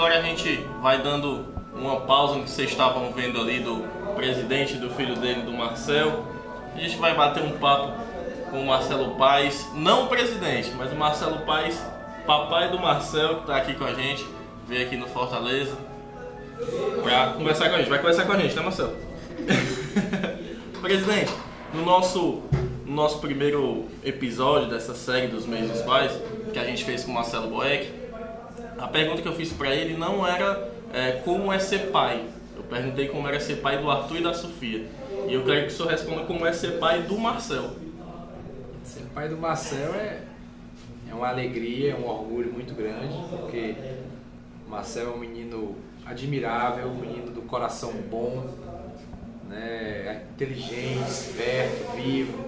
Agora a gente vai dando uma pausa no que vocês estavam vendo ali do presidente, do filho dele, do Marcel. A gente vai bater um papo com o Marcelo Paes, não o presidente, mas o Marcelo Paes, papai do Marcel, que está aqui com a gente, veio aqui no Fortaleza para conversar com a gente. Vai conversar com a gente, né, Marcelo? presidente, no nosso, no nosso primeiro episódio dessa série dos Meses dos Pais, que a gente fez com o Marcelo Boeck, a pergunta que eu fiz para ele não era é, como é ser pai. Eu perguntei como era ser pai do Arthur e da Sofia. E eu quero que o senhor responda como é ser pai do Marcel. Ser pai do Marcel é, é uma alegria, é um orgulho muito grande, porque o Marcel é um menino admirável, um menino do coração bom, né, inteligente, esperto, vivo,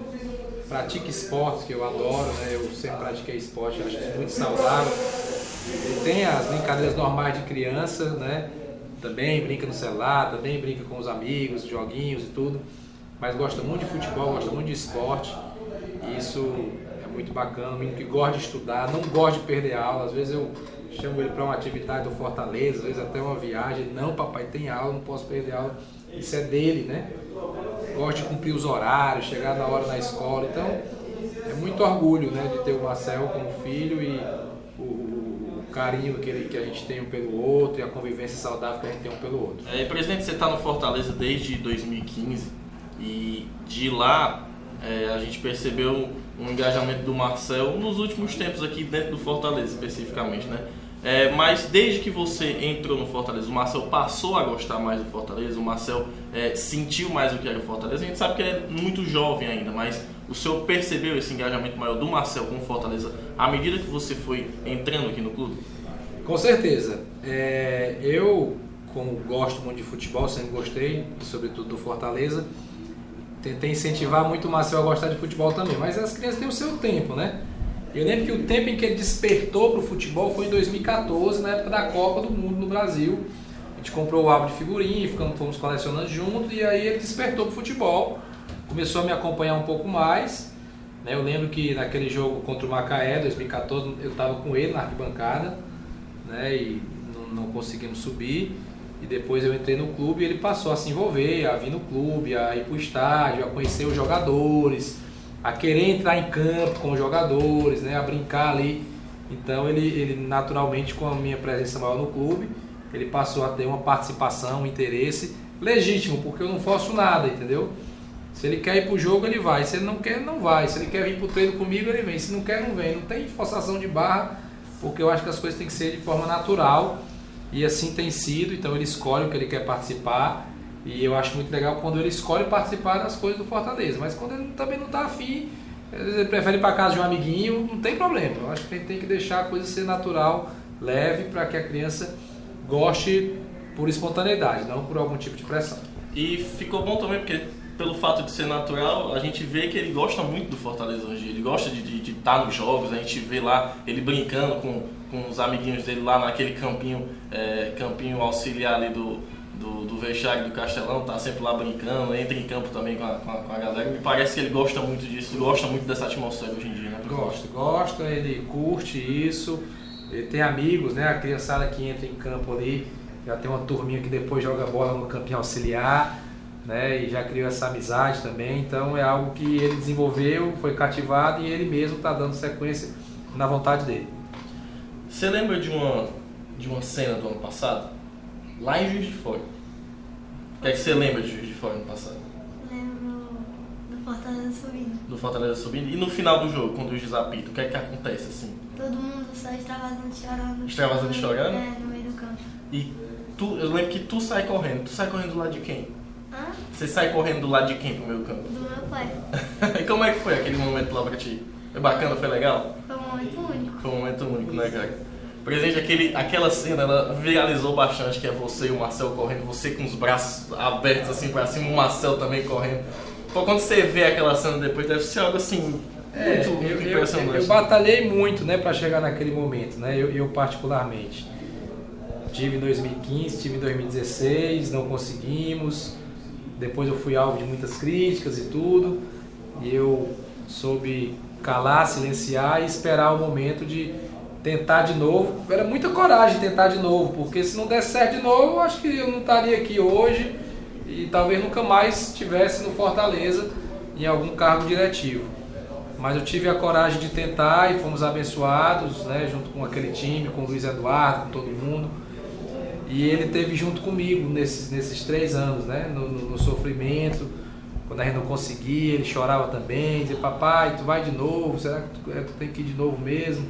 pratica esportes que eu adoro, né, eu sempre pratiquei esporte, acho muito saudável. Tem as brincadeiras normais de criança, né? Também brinca no celular, também brinca com os amigos, joguinhos e tudo. Mas gosta muito de futebol, gosta muito de esporte. E isso é muito bacana. Um menino que gosta de estudar, não gosta de perder aula. Às vezes eu chamo ele para uma atividade do Fortaleza, às vezes até uma viagem. Não, papai, tem aula, não posso perder aula. Isso é dele, né? Gosta de cumprir os horários, chegar na hora na escola. Então, é muito orgulho né, de ter o Marcel como filho e carinho que, que a gente tem um pelo outro e a convivência saudável que a gente tem um pelo outro. É, presidente, você está no Fortaleza desde 2015 e de lá é, a gente percebeu um engajamento do Marcel nos últimos tempos aqui dentro do Fortaleza especificamente, né? É, mas desde que você entrou no Fortaleza, o Marcel passou a gostar mais do Fortaleza, o Marcel é, sentiu mais o que era o Fortaleza. A gente sabe que ele é muito jovem ainda, mas o senhor percebeu esse engajamento maior do Marcel com o Fortaleza à medida que você foi entrando aqui no clube? Com certeza. É, eu, como gosto muito de futebol, sempre gostei, sobretudo do Fortaleza, tentei incentivar muito o Marcel a gostar de futebol também. Mas as crianças têm o seu tempo, né? Eu lembro que o tempo em que ele despertou para o futebol foi em 2014, na época da Copa do Mundo no Brasil. A gente comprou o álbum de figurinha, ficamos, fomos colecionando junto e aí ele despertou para o futebol começou a me acompanhar um pouco mais. Né? Eu lembro que naquele jogo contra o Macaé, 2014, eu estava com ele na arquibancada né? e não, não conseguimos subir. E depois eu entrei no clube e ele passou a se envolver, a vir no clube, a ir para o estádio, a conhecer os jogadores, a querer entrar em campo com os jogadores, né? a brincar ali. Então ele, ele naturalmente com a minha presença maior no clube, ele passou a ter uma participação, um interesse legítimo, porque eu não faço nada, entendeu? Se ele quer ir pro jogo, ele vai. Se ele não quer, não vai. Se ele quer vir pro treino comigo, ele vem. Se não quer, não vem. Não tem forçação de barra, porque eu acho que as coisas têm que ser de forma natural. E assim tem sido. Então ele escolhe o que ele quer participar. E eu acho muito legal quando ele escolhe participar das coisas do Fortaleza. Mas quando ele também não está afim, ele prefere ir para casa de um amiguinho, não tem problema. Eu acho que a gente tem que deixar a coisa ser natural, leve, para que a criança goste por espontaneidade, não por algum tipo de pressão. E ficou bom também porque pelo fato de ser natural, a gente vê que ele gosta muito do Fortaleza hoje. Ele gosta de, de, de estar nos jogos, a gente vê lá ele brincando com, com os amiguinhos dele lá naquele campinho, é, campinho auxiliar ali do, do, do do Castelão, tá sempre lá brincando, entra em campo também com a, com a, com a galera. Me parece que ele gosta muito disso, gosta muito dessa atmosfera hoje em dia, né? Gosta, gosta, ele curte isso, ele tem amigos, né? A criançada que entra em campo ali, já tem uma turminha que depois joga bola no campinho auxiliar né? E já criou essa amizade também. Então é algo que ele desenvolveu, foi cativado e ele mesmo está dando sequência na vontade dele. Você lembra de uma de uma cena do ano passado? Lá em Juiz de Fora. O que é que você lembra de Juiz de Fora no passado? Lembro do Fortaleza subindo. Do Fortaleza subindo. E no final do jogo, quando o juiz apita, o que é que acontece assim? Todo mundo sai extravasando chorando. Extravasando chorando? É, no meio do campo. E tu, eu lembro que tu sai correndo. Tu sai correndo do lado de quem? Você sai correndo do lado de quem pro meu campo? Do meu pai. e como é que foi aquele momento lá pra ti? Foi bacana, foi legal? Foi um momento único. Foi um momento único, né, cara? Presente, aquele, aquela cena, ela viralizou bastante, que é você e o Marcel correndo, você com os braços abertos assim pra cima, o Marcel também correndo. Pô, quando você vê aquela cena depois, deve ser algo assim, é, muito, eu, impressionante. Eu, eu, batalhei muito, né, pra chegar naquele momento, né, eu, eu particularmente. Tive em 2015, tive em 2016, não conseguimos. Depois eu fui alvo de muitas críticas e tudo, e eu soube calar, silenciar e esperar o momento de, tentar de novo. Era muita coragem tentar de novo, porque se não der certo de novo, acho que eu não estaria aqui hoje e talvez nunca mais estivesse no Fortaleza em algum cargo diretivo. Mas eu tive a coragem de tentar e fomos abençoados, né, junto com aquele time, com o Luiz Eduardo, com todo mundo. E ele teve junto comigo nesses, nesses três anos, né, no, no, no sofrimento. Quando a gente não conseguia, ele chorava também, dizia, papai, tu vai de novo, será que tu, é, tu tem que ir de novo mesmo?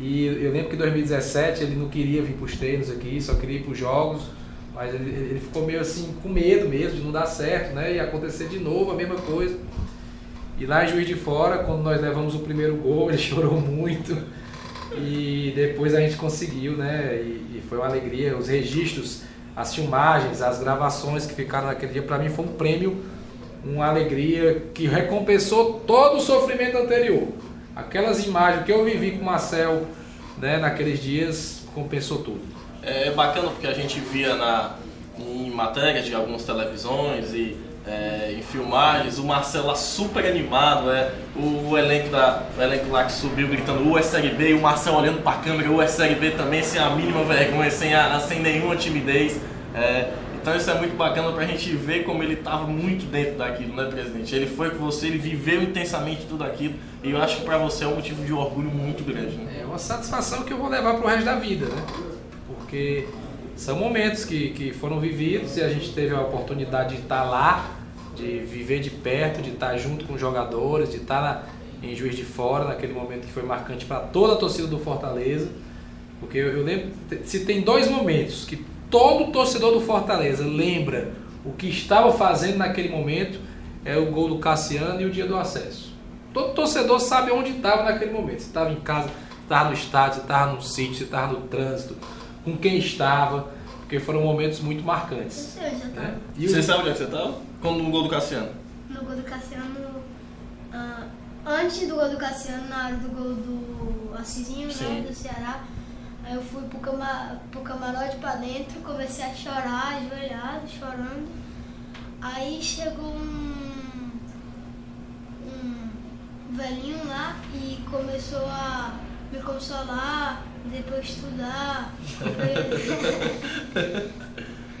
E eu lembro que em 2017 ele não queria vir para os treinos aqui, só queria ir para os jogos, mas ele, ele, ficou meio assim com medo mesmo de não dar certo, né? E acontecer de novo a mesma coisa. E lá em Juiz de Fora, quando nós levamos o primeiro gol, ele chorou muito. E depois a gente conseguiu, né? E, e foi uma alegria. Os registros, as filmagens, as gravações que ficaram naquele dia, para mim foi um prêmio, uma alegria que recompensou todo o sofrimento anterior. Aquelas imagens que eu vivi com o Marcel né, naqueles dias compensou tudo. É bacana porque a gente via na, em matérias de algumas televisões e é, em filmagens, o Marcelo lá super animado, é, o, o, elenco da, o elenco lá que subiu gritando o SLB, e o Marcelo olhando para a câmera, o SLB também sem a mínima vergonha, sem, a, sem nenhuma timidez. É, então isso é muito bacana para a gente ver como ele estava muito dentro daquilo, né, presidente? Ele foi com você, ele viveu intensamente tudo aquilo e eu acho que para você é um motivo de orgulho muito grande. Né? É uma satisfação que eu vou levar para o resto da vida, né? Porque são momentos que, que foram vividos e a gente teve a oportunidade de estar lá, de viver de perto, de estar junto com os jogadores, de estar na, em Juiz de Fora, naquele momento que foi marcante para toda a torcida do Fortaleza. Porque eu, eu lembro, se tem dois momentos que todo torcedor do Fortaleza lembra o que estava fazendo naquele momento, é o gol do Cassiano e o dia do acesso. Todo torcedor sabe onde estava naquele momento. Se estava em casa, se estava no estádio, se estava no sítio, se estava no trânsito, com quem estava, porque foram momentos muito marcantes. Eu sei, já Né? E você sabe onde é que você estava? Quando no gol do Cassiano? No gol do Cassiano, ah, antes do gol do Cassiano, na hora do gol do Assisinho, né, do Ceará, aí eu fui pro, cama, pro camarote pra dentro, comecei a chorar, ajoelhado, chorando. Aí chegou um, um velhinho lá e começou a me consolar, depois estudar.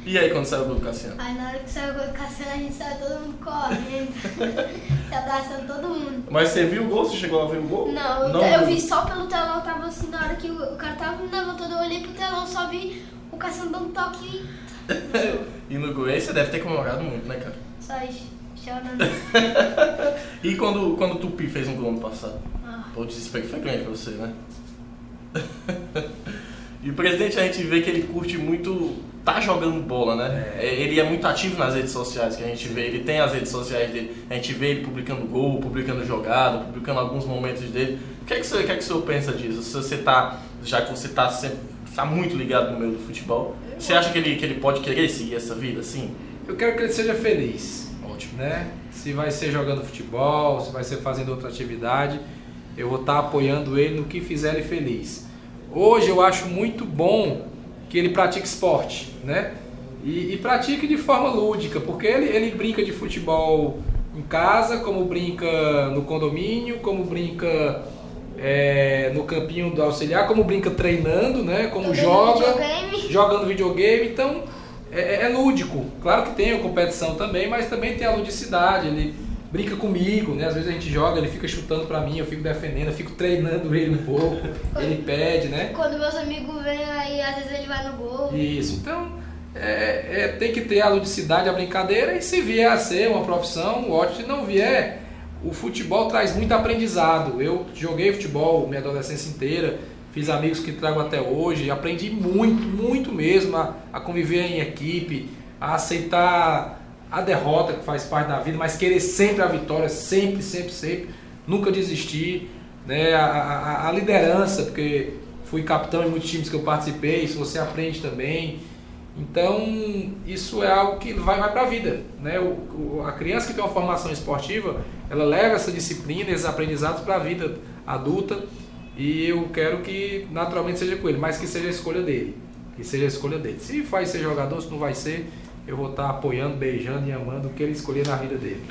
E aí quando saiu o gol do Cassiano? Aí na hora que saiu o gol do Cassiano, a gente saiu todo mundo correndo, se abraçando todo mundo. Mas você viu o gol? Você chegou a ver o gol? Não, Não eu viu? vi só pelo telão, tava assim, na hora que o, cara tava me levantando, eu olhei pro telão, só vi o Cassiano dando toque E no gol, aí você deve ter comemorado muito, né, cara? só chorando. E quando, quando o Tupi fez um gol ano passado? Ah, Pô, o desespero foi grande pra você, né? e o presidente, a gente vê que ele curte muito tá jogando bola, né? É, Ele é muito ativo nas redes sociais, que a gente vê. Ele tem as redes sociais dele. A gente vê ele publicando gol, publicando jogada, publicando alguns momentos dele. O que é que você, o que é que senhor pensa disso? Se você tá, já que você tá, sempre, tá muito ligado no meio do futebol, você acha que ele, que ele pode querer seguir essa vida assim? Eu quero que ele seja feliz. Ótimo. né? Se vai ser jogando futebol, se vai ser fazendo outra atividade, eu vou estar apoiando ele no que fizer ele feliz. Hoje eu acho muito bom que ele pratique esporte, né? E, e pratique de forma lúdica, porque ele, ele brinca de futebol em casa, como brinca no condomínio, como brinca é, no campinho do auxiliar, como brinca treinando, né? Como Jogando joga videogame. jogando videogame, então é, é lúdico. Claro que tem a competição também, mas também tem a ludicidade. Ele brinca comigo, né? Às vezes a gente joga, ele fica chutando pra mim, eu fico defendendo, eu fico treinando ele um pouco, ele pede, né? Quando meus amigos vêm aí, às vezes ele vai no gol. Isso, então é, é, tem que ter a ludicidade, a brincadeira, e se vier a ser uma profissão, ótimo. Se não vier, o futebol traz muito aprendizado. Eu joguei futebol minha adolescência inteira, fiz amigos que trago até hoje, aprendi muito, muito mesmo a, a conviver em equipe, a aceitar a derrota que faz parte da vida, mas querer sempre a vitória, sempre, sempre, sempre, nunca desistir, né? a, a, a liderança, porque fui capitão em muitos times que eu participei, isso você aprende também. Então, isso é algo que vai, vai para a vida. Né? O, o- a criança que tem uma formação esportiva, ela leva essa disciplina, esses aprendizados para a vida adulta e eu quero que naturalmente seja com ele, mas que seja a escolha dele. Que seja a escolha dele. Se vai ser jogador, se não vai ser, eu vou estar apoiando, beijando e amando o que ele escolher na vida dele.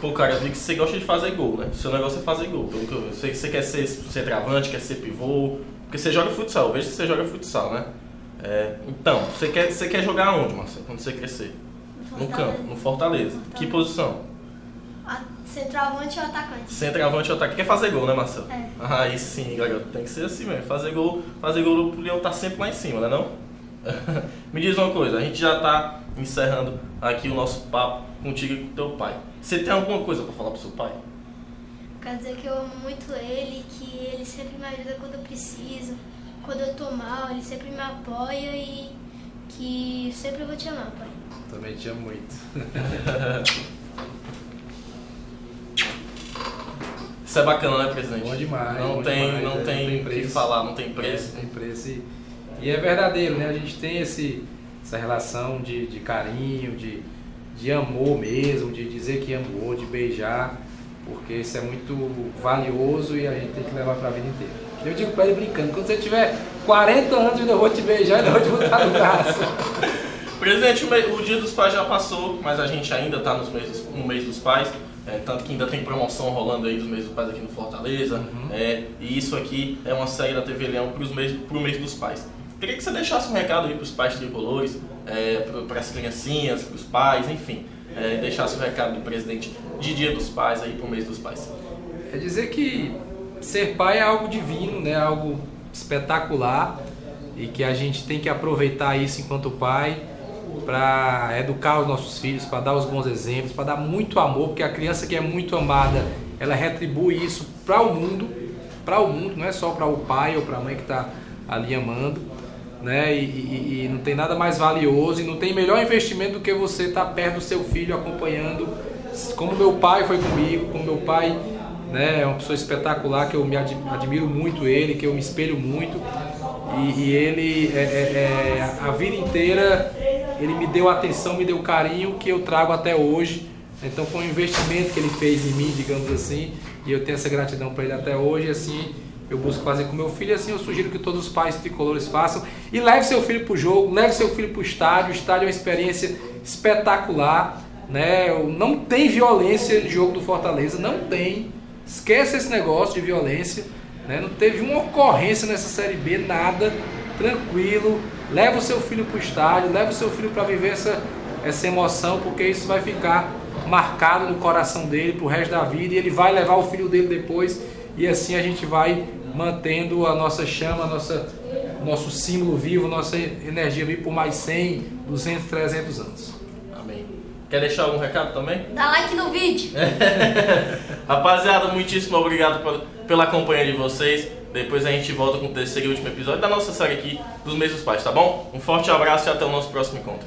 Pô, cara, eu vi que você gosta de fazer gol, né? O seu negócio é fazer gol. Pelo que eu sei que você quer ser centroavante, quer ser pivô. Porque você joga futsal, eu vejo que você joga futsal, né? É, então, você quer, você quer jogar onde, Marcelo, quando você crescer? No campo, no Fortaleza. Que posição? A- Centroavante ou atacante? Centroavante ou ataque. Quer fazer gol, né, Marcelo? É. Aí sim, garoto. Tem que ser assim mesmo. Fazer gol, fazer gol pro Leão tá sempre lá em cima, né não? Me diz uma coisa, a gente já tá encerrando aqui o nosso papo contigo e com teu pai. Você tem alguma coisa pra falar pro seu pai? Quer dizer que eu amo muito ele, que ele sempre me ajuda quando eu preciso. Quando eu tô mal, ele sempre me apoia e que sempre eu vou te amar, pai. Também te amo muito. Isso é bacana, né, presidente? Bom demais, Não bom tem, demais, não é, tem não tem o que preço. falar, não tem preço. Tem preço. E, e é verdadeiro, né? A gente tem esse, essa relação de, de carinho, de, de amor mesmo, de dizer que amou, de beijar, porque isso é muito valioso e a gente tem que levar pra vida inteira. Eu digo pra ele brincando, quando você tiver 40 anos, eu vou te beijar e ainda vou te botar no braço. Presidente, o, Dia dos Pais já passou, mas a gente ainda está no mês dos pais. é, tanto que ainda tem promoção rolando aí dos meses dos pais aqui no Fortaleza. Uhum. é, e isso aqui é uma série da TV Leão para o mês dos pais. Queria que você deixasse um recado aí para os pais tricolores, é, para as criancinhas, para os pais, enfim. é, deixasse o recado do presidente de Dia dos Pais aí para o mês dos pais. É dizer que ser pai é algo divino, né? Algo espetacular e que a gente tem que aproveitar isso enquanto pai para educar os nossos filhos, para dar os bons exemplos, para dar muito amor, porque a criança que é muito amada, ela retribui isso para o mundo, para o mundo, não é só para o pai ou para a mãe que está ali amando, né? E, e- e não tem nada mais valioso e não tem melhor investimento do que você estar perto do seu filho acompanhando, como meu pai foi comigo, como meu pai né? É uma pessoa espetacular que eu me ad- admiro muito ele, que eu me espelho muito e, e ele é, é- é, a vida inteira ele me deu atenção, me deu carinho que eu trago até hoje. Então foi um investimento que ele fez em mim, digamos assim, e eu tenho essa gratidão para ele até hoje. Assim eu busco fazer com meu filho, assim eu sugiro que todos os pais tricolores façam e leve seu filho para o jogo, leve seu filho para o estádio. O estádio é uma experiência espetacular, né? Não tem violência no jogo do Fortaleza, não tem. Esqueça esse negócio de violência. Né? Não teve uma ocorrência nessa Série B, nada. Tranquilo. Leva o seu filho para o estádio, leva o seu filho para viver essa, essa emoção, porque isso vai ficar marcado no coração dele pro resto da vida e ele vai levar o filho dele depois. E assim a gente vai mantendo a nossa chama, a nossa, nosso símbolo vivo, nossa energia viva por mais 100, 200, 300 anos. Amém. Quer deixar algum recado também? Dá like no vídeo. Rapaziada, muitíssimo obrigado pela, pela companhia de vocês. Depois a gente volta com o terceiro e último episódio da nossa série aqui dos Meses dos Pais, tá bom? Um forte abraço e até o nosso próximo encontro.